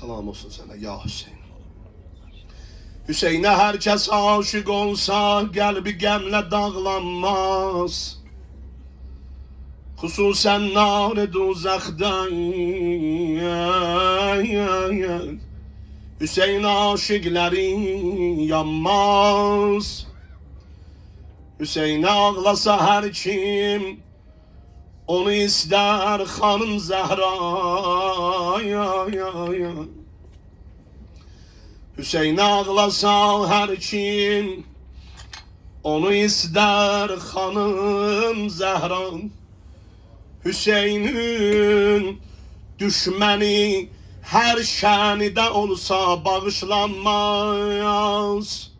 Salam olsun sana ya Hüseyin. Hüseyin'e herkes aşık olsa kalbi gemle dağlanmaz. Hususen nar duzaktan Hüseyin aşıkların yanmaz. Hüseyin'e ağlasa her kim onu ister hanım Zehra ya, ya, ya. Hüseyin ağlasa her kim Onu ister hanım Zehra Hüseyin'in düşməni hər şənide olsa bağışlanmaz